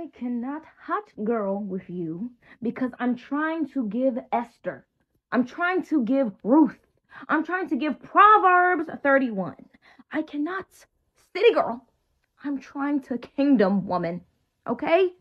I cannot hot girl with you because I'm trying to give Esther. I'm trying to give Ruth. I'm trying to give Proverbs 31. I cannot city girl. I'm trying to kingdom woman. Okay?